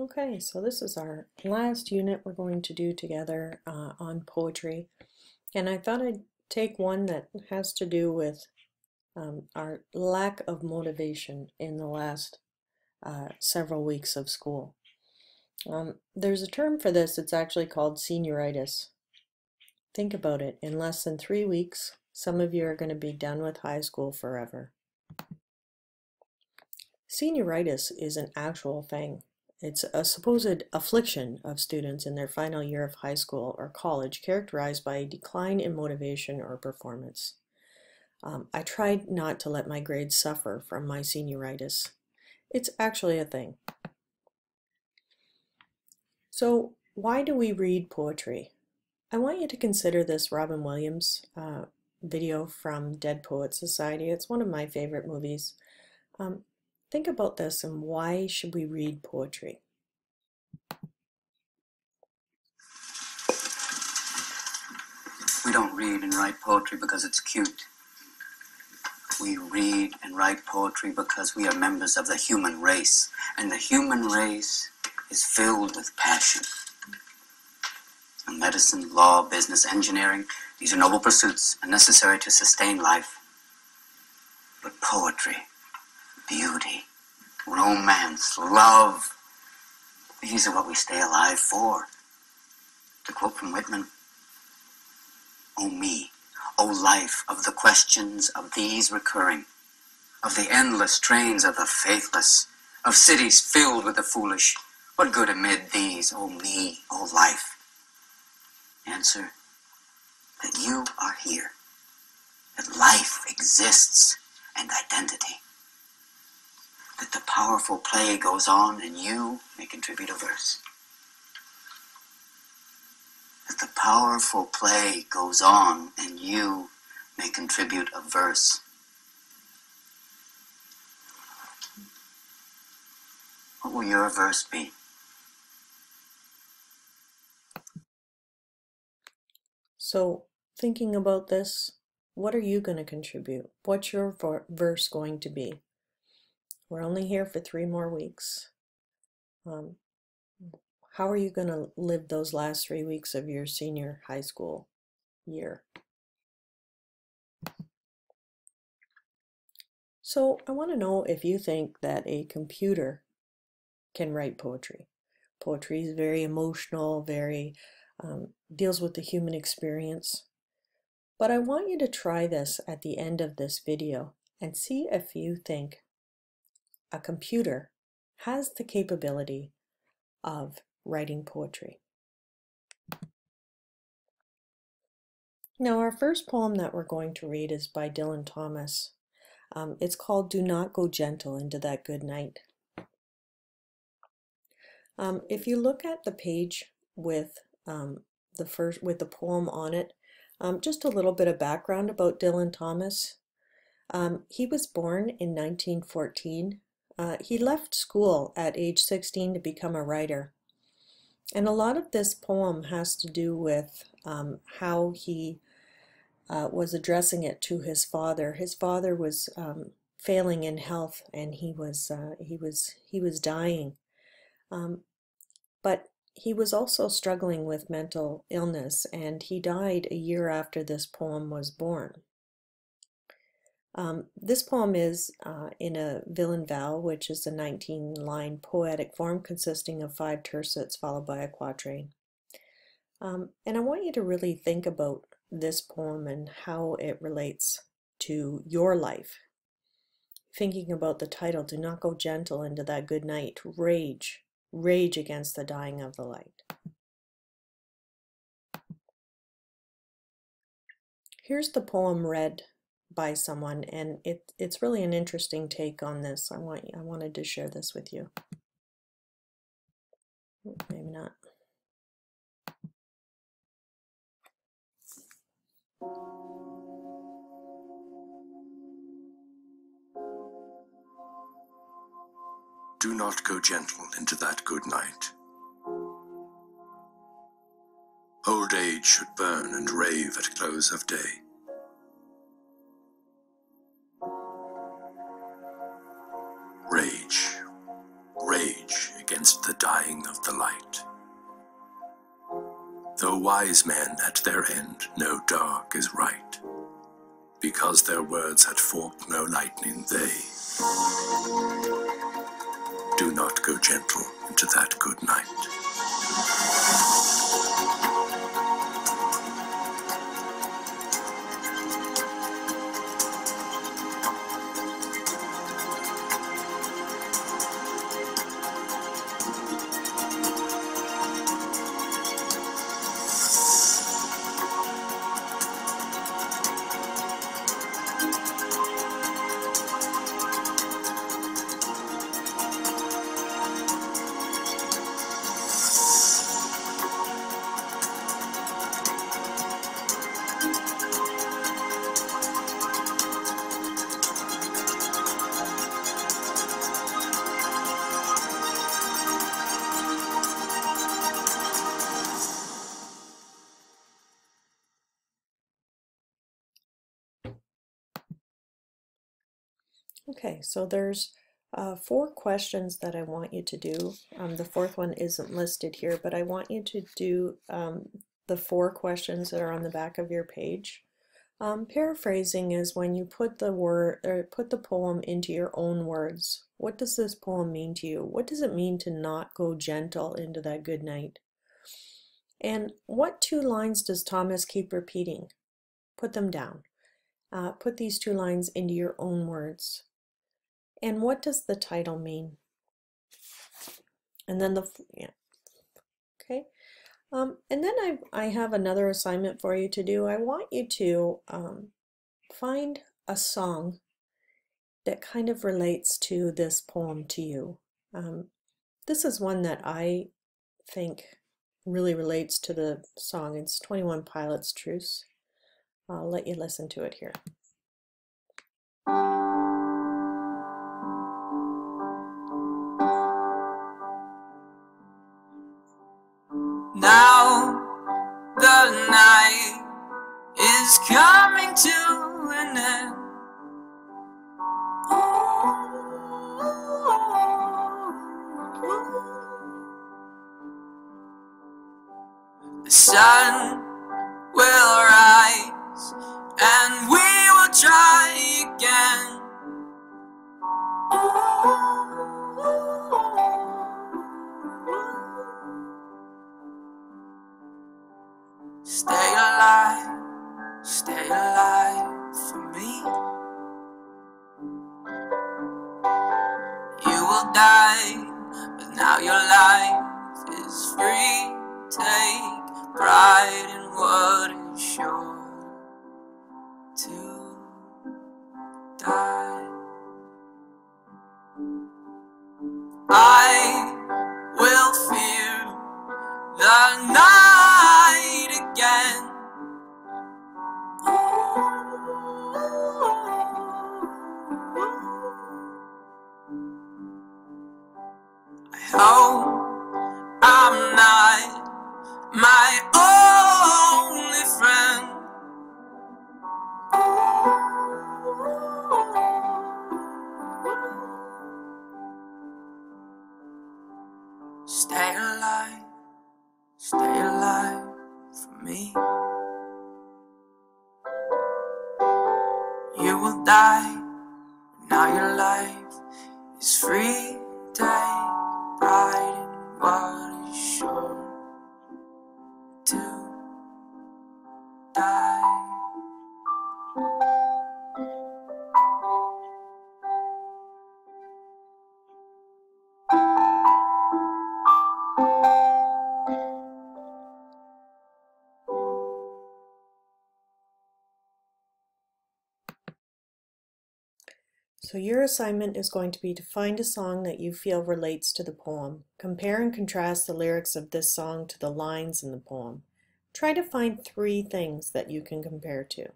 Okay, so this is our last unit we're going to do together uh, on poetry. And I thought I'd take one that has to do with um, our lack of motivation in the last uh, several weeks of school. Um, there's a term for this, it's actually called senioritis. Think about it, in less than three weeks, some of you are going to be done with high school forever. Senioritis is an actual thing. It's a supposed affliction of students in their final year of high school or college characterized by a decline in motivation or performance. Um, I tried not to let my grades suffer from my senioritis. It's actually a thing. So why do we read poetry? I want you to consider this Robin Williams uh, video from Dead Poets Society. It's one of my favorite movies. Um, Think about this and why should we read poetry? We don't read and write poetry because it's cute. We read and write poetry because we are members of the human race, and the human race is filled with passion. And medicine, law, business, engineering, these are noble pursuits and necessary to sustain life. But poetry, beauty, romance, love. These are what we stay alive for. To quote from Whitman, O oh me, O oh life of the questions of these recurring, of the endless trains of the faithless, of cities filled with the foolish, what good amid these, O oh me, O life? Answer, that you are here, that life exists and identity that the powerful play goes on and you may contribute a verse. That the powerful play goes on and you may contribute a verse. What will your verse be? So, thinking about this, what are you going to contribute? What's your verse going to be? We're only here for three more weeks. Um, how are you going to live those last three weeks of your senior high school year? So I want to know if you think that a computer can write poetry. Poetry is very emotional, very um, deals with the human experience. But I want you to try this at the end of this video and see if you think a computer has the capability of writing poetry. Now, our first poem that we're going to read is by Dylan Thomas. Um, it's called Do Not Go Gentle Into That Good Night. Um, if you look at the page with um, the first with the poem on it, um, just a little bit of background about Dylan Thomas. Um, he was born in 1914 uh, he left school at age 16 to become a writer. And a lot of this poem has to do with um, how he uh, was addressing it to his father. His father was um, failing in health, and he was uh, he was he was dying. Um, but he was also struggling with mental illness, and he died a year after this poem was born. Um, this poem is uh, in a villanelle, which is a 19-line poetic form consisting of five tercets followed by a quatrain. Um, and I want you to really think about this poem and how it relates to your life. Thinking about the title, Do Not Go Gentle into That Good Night, Rage, Rage Against the Dying of the Light. Here's the poem read by someone and it, it's really an interesting take on this. I want I wanted to share this with you. Maybe not. Do not go gentle into that good night. Old age should burn and rave at close of day. Though wise men at their end know dark is right, because their words had forked no lightning, they do not go gentle into that good night. Okay, so there's uh, four questions that I want you to do. Um, the fourth one isn't listed here, but I want you to do um, the four questions that are on the back of your page. Um, paraphrasing is when you put the word or put the poem into your own words. What does this poem mean to you? What does it mean to not go gentle into that good night? And what two lines does Thomas keep repeating? Put them down. Uh, put these two lines into your own words. And what does the title mean? And then the, yeah, okay. Um, and then I, I have another assignment for you to do. I want you to um, find a song that kind of relates to this poem to you. Um, this is one that I think really relates to the song. It's 21 Pilots Truce. I'll let you listen to it here. Night is coming to an end. The sun will You will die, but now your life is free. Take pride in what is sure to die. I will fear the night my only friend. Stay alive, stay alive for me. You will die, now your life is free. Take So your assignment is going to be to find a song that you feel relates to the poem. Compare and contrast the lyrics of this song to the lines in the poem. Try to find three things that you can compare to.